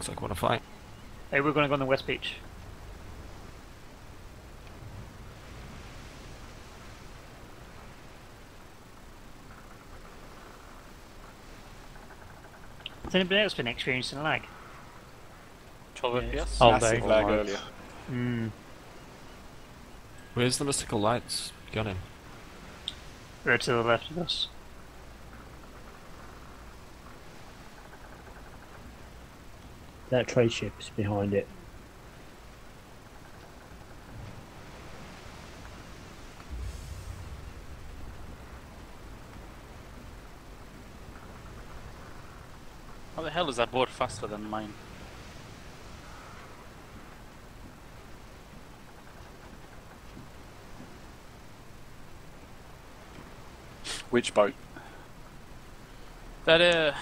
Looks like what a fight. Hey, we're going to go on the west beach. Has anybody else been experiencing lag? 12 FPS? Oh, Massive very lag earlier. Hmm. Where's the mystical lights gunning? We're to the left of us. That trade ship's behind it. How the hell is that boat faster than mine? Which boat? That uh,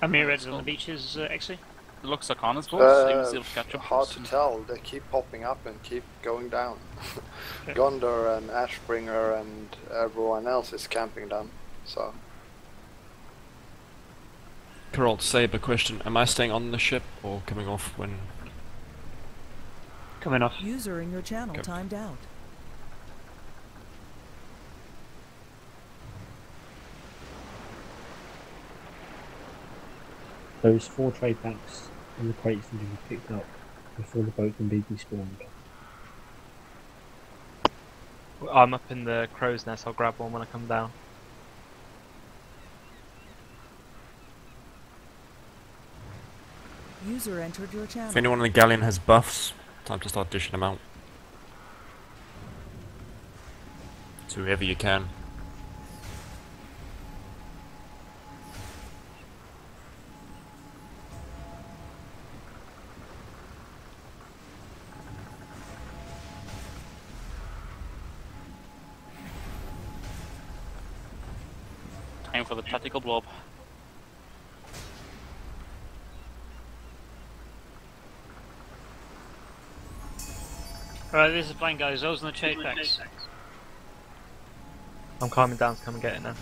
Amir Red's on the beaches, uh, actually. Looks like Connor's boat. he was Uh, able to catch up. hard to us. tell. They keep popping up and keep going down. Okay. Gondor and Ashbringer and everyone else is camping down. So Carol, Saber question. Am I staying on the ship or coming off when... Coming off. User in your channel Okay. timed out. Those four trade packs and the crates need to be picked up before the boat can be despawned. I'm up in the crow's nest. I'll grab one when I come down. User entered your channel. If anyone in the galleon has buffs, time to start dishing them out. To whoever you can. Tactical blob. Alright, this is plan, guys. Those are the trade packs. I'm climbing down to come and get it now.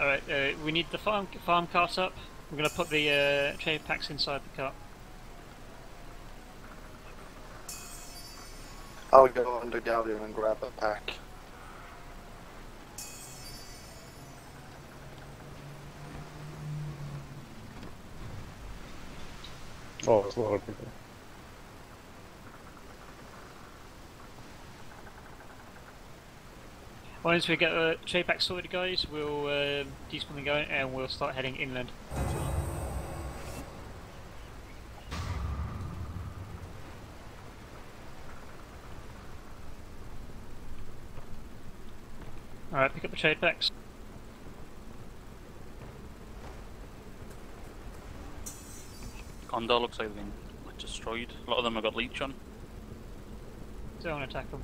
Alright, uh, we need the farm farm cart up. We're going to put the uh, trade packs inside the cart. I'll go under the galleon and grab a pack. Oh. Once we get the trade packs sorted, guys, we'll uh, despawn the going and we'll start heading inland. Alright, pick up the trade packs. Gondor looks like they've been like, destroyed. A lot of them have got leech on. Don't attack them.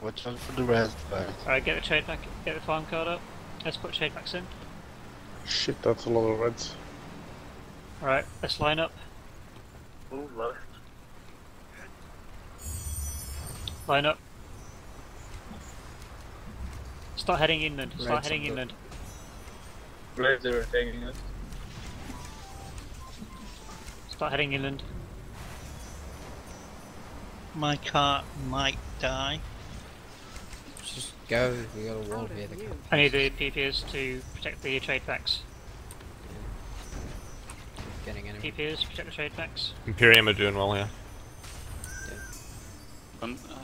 Watch out for the rest, guys. Alright, get the trade pack, get the farm cart up. Let's put trade packs in. Shit, that's a lot of reds. Alright, let's line up. Move left. Line up. Start heading inland. Start Right, heading so- inland. Where they were taking us. Start heading inland. My car might die. Just go, we got a wall here. to come. I need the PPs to protect the trade packs. Getting enemy. PPs protect the trade packs. Imperium are doing well here. Gun- uh,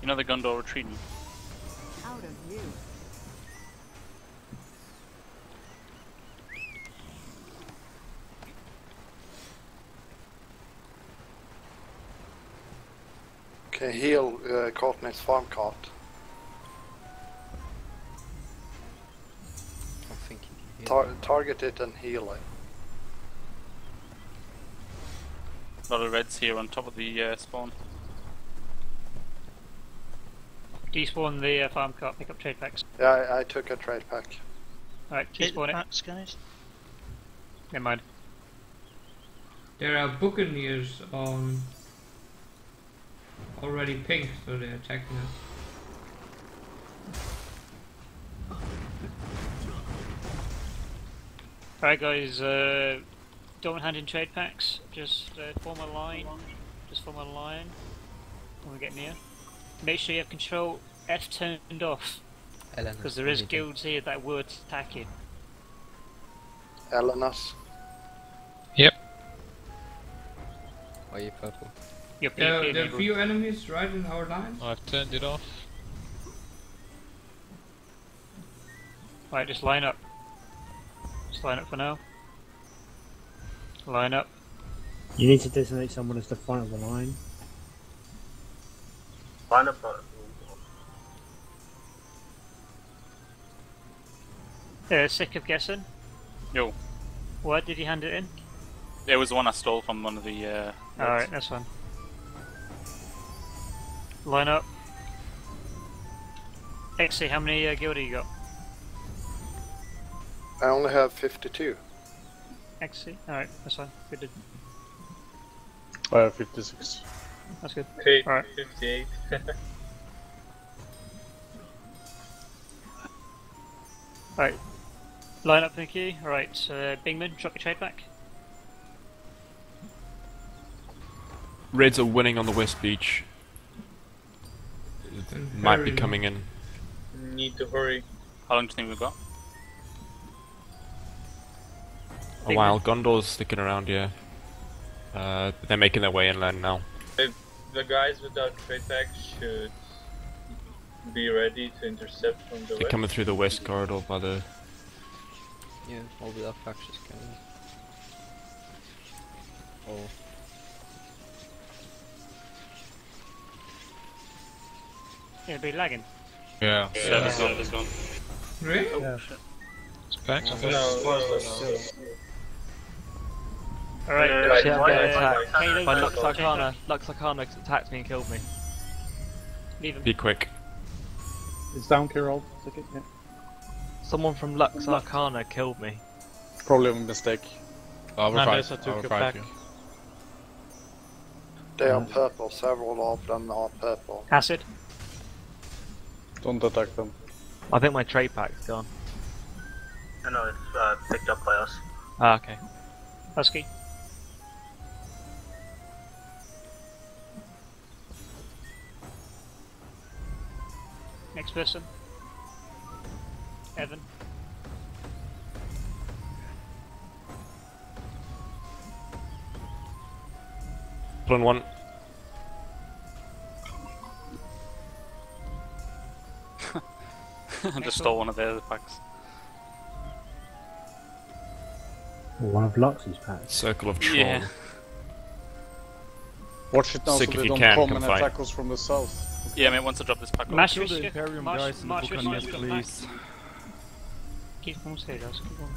you know the Gondor retreating? Out of view. Okay, heal uh, Courtney's farm cart. I think you Tar- target it and heal it. A lot of reds here on top of the uh, spawn. Despawn the uh, farm cart, pick up trade packs. Yeah, I, I took a trade pack. Alright, Hit the despawn it. packs, guys. Never mind. There are buccaneers on already pink, so they're attacking us. Alright, guys, uh, don't hand in trade packs. Just uh, form a line. Just form a line when we get near. Make sure you have control F turned off Elena, because there is what is do you do? guilds here that would attack you. Elenas. Why are you purple? Your There, PP there are enabled. few enemies right in our lines. I've turned it off. Right, just line up. Just line up for now. Line up. You need to designate someone as the front of the line. Line up. Uh, sick of guessing. Yo. What did you hand it in? It was the one I stole from one of the. Uh, Alright, that's fine. Line up. XC, how many uh, guild you got? I only have 52. XC? Alright, that's fine. Good. to- I have 56. That's good. Okay, Alright. 58. Alright. Line up, thank you. Alright, uh, Bingman, drop your trade pack. Reds are winning on the west beach. Might be coming in. Need to hurry. how long do you think we've got? A while. Gondor's sticking around here. Uh, they're making their way inland now. If The guys without trade packs should be ready to intercept from the They're west. coming through the west corridor by the. Yeah, all the other factions coming. Oh, It'll be lagging. Yeah. Service gone. Service gone. Really? Oh, it's back. Alright, Yeah, Shit, I'm getting attacked Halo, by Lux Arcana. Lux Arcana attacked me and killed me. Leave him. Be quick. It's down, Carol. Take it. Yeah. Someone from Lux Arcana killed me. Probably a mistake. I'll revive, took I'll it revive back. you. They are mm. purple. Several of them are purple. Acid. Don't attack them. I think my trade pack's gone. I know it's uh, picked up by us. Ah, okay. Husky. Next person. Evan. Put on one. I just stole one of their packs. Or one of Lux's packs. Circle of Tron. Yeah. Watch it now Sick so if they don't can, come come and fight. attack us from the south. Yeah, mate, once I drop this pack off. Mash Kill the Imperium Marsh- guys and the Marsh Risk Buccaneers, has please. Keep on saying that. Keep on.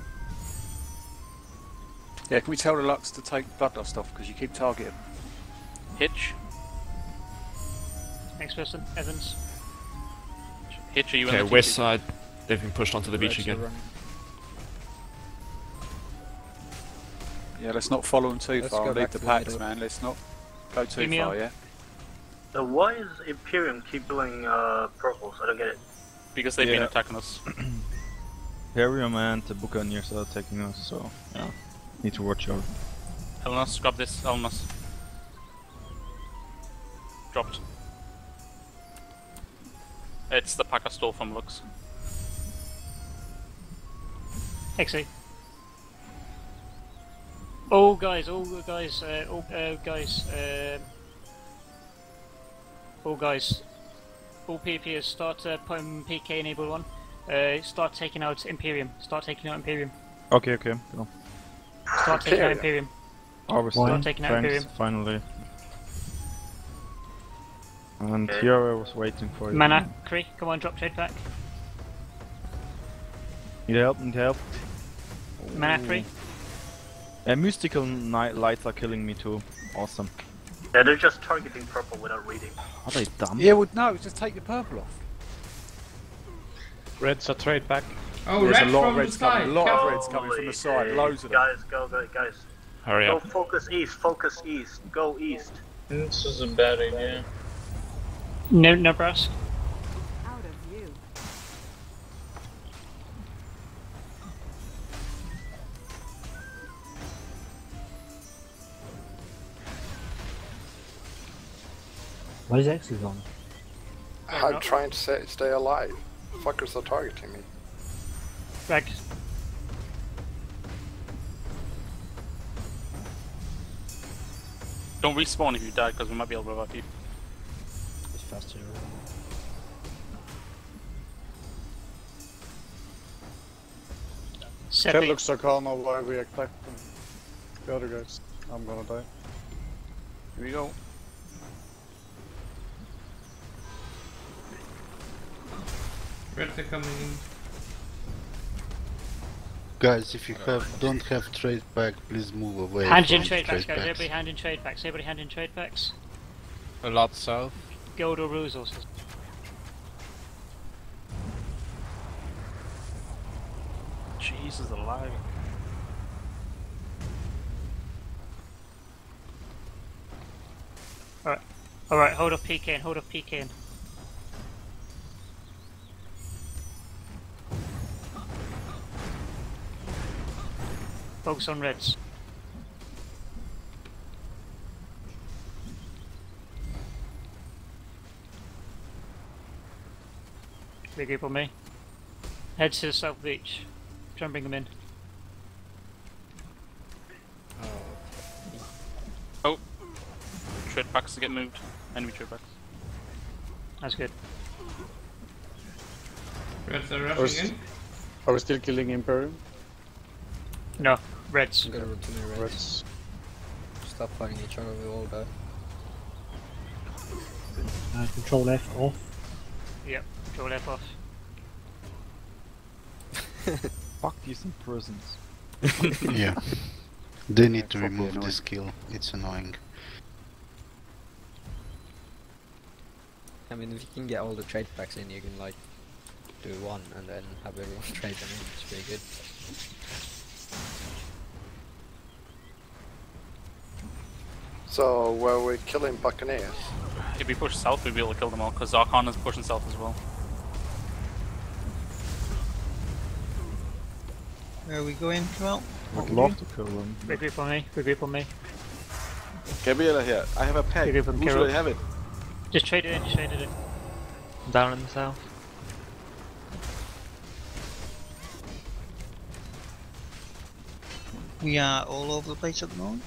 Yeah, can we tell the Lux to take Bloodlust off because you keep targeting? Hitch. Next person. Evans. Hitch, are you Okay, the west TC? side. They've been pushed onto the beach again. Yeah, let's not follow them too Let's far. go Leave back the to the packs, man. Let's not go too Give far. Yeah. So why is Imperium keep doing uh, purples? I don't get it. Because they've been attacking us. Imperium and the Buccaneers are attacking us, so yeah. Need to watch out. Elmas, grab this. Elmas. Dropped. It's the pack I stole from Lux. XA. Oh guys, all guys, uh, all uh, guys, uh, all guys, all PPs start uh, putting PK enable one. Uh, start taking out Imperium. Start taking out Imperium. Okay, okay. Go. Start taking out Imperium. Imperium. Obviously. Start taking out Thanks, Imperium. finally. And Okay. here I was waiting for you. Mana, Kree, come on, drop trade pack. Need help, need help. Mana, Kree. Uh, mystical night lights are killing me too. Awesome. Yeah, they're just targeting purple without reading. Are they dumb? Yeah, well, no, just take the purple off. Red's are trade back. Oh, There's red a lot from of the reds coming. side. A lot Come- of reds coming from the side. Holy Loads of them. Guys, go, go, guys. Hurry Go up. focus east, focus east, go east. This is a bad idea. No, Nebraska. Out of view. What is X on? I'm trying to stay, stay alive. Fuckers are targeting me. Rex. Don't respawn if you die, because we might be able to revive you. It's faster. Ken Seppi. looks Arcana while we attack them. The other guys. I'm gonna die. Here we go. Reds are coming in. Guys, if you uh, have don't have trade pack, please move away. Hand in from trade packs, guys. packs. Everybody hand in trade packs. Everybody hand in trade packs. A lot south. Gold or Ruzos. Jesus alive. Alright. Alright, hold up PK hold up PK Focus on reds. Big group on me. Head to the south beach. Try and bring them in. Oh. Trade packs to get moved. Enemy trade packs. That's good. Reds are Are we, rushing in. are we still killing Imperium? No, reds. I'm gonna run too reds. Reds. Stop fighting each other, we all die. Uh, control F off. Yep, control F off. Fuck these imprisons. yeah. They need to remove annoying. this skill. It's annoying. I mean, if you can get all the trade packs in, you can like do one and then have everyone trade them in. It's pretty good. So, were we killing Buccaneers? If we push south, we'll be able to kill them all, because Zarkon is pushing south as well. Where are we going, Kamal? I'd love to kill them. Big group on me, big group on me. Gabriela here. I have a pack. Big group on Who should Kirill. I have it? Just trade it in, just trade it in. Down in the south. We are all over the place at the moment.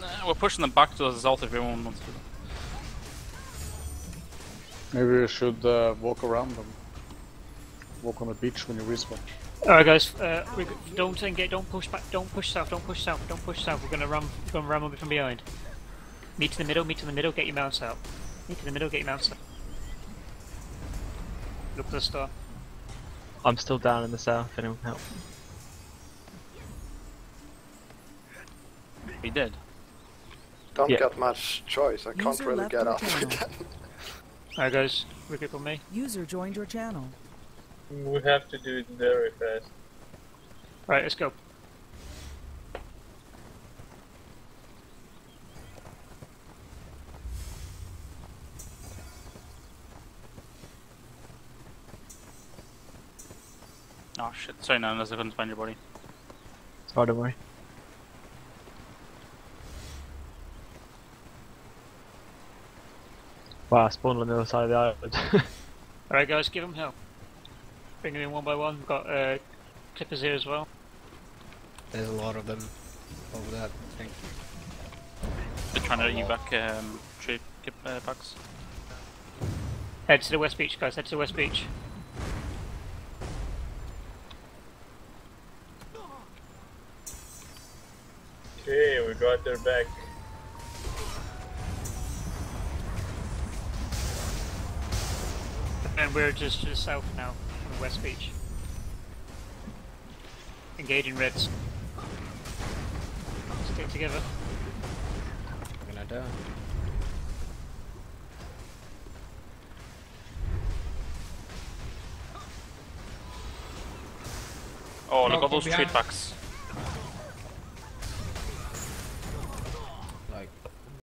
Nah, we're pushing them back to assault if everyone wants to. Maybe we should uh, walk around them. Walk on the beach when you respawn. Alright guys, uh, we don't engage, don't push back, don't push south, don't push south, don't push south, we're gonna ram, we're gonna ram over from behind. Meet in the middle, meet in the middle, get your mounts out. Meet in the middle, get your mounts out. Look for the star. I'm still down in the south, if anyone help. We did. Don't Yeah. get much choice. I can't really get your out channel. with that. Alright guys, regroup on me. User joined your channel. We have to do it very fast. Right, let's go. Oh shit, sorry Nanas, I couldn't find your body. Oh, don't worry. Wow, I spawned on the other side of the island. Alright guys, give him hell. Bring them in one by one, we've got uh, clippers here as well. There's a lot of them over that thing. They're trying to get you back um, trade get, uh, packs. Head to the west beach guys, head to the west beach. Okay, we got their back. And we're just to the south now, on the west beach. Engaging reds. Stick together. I'm gonna die. Oh, look at those from trade packs.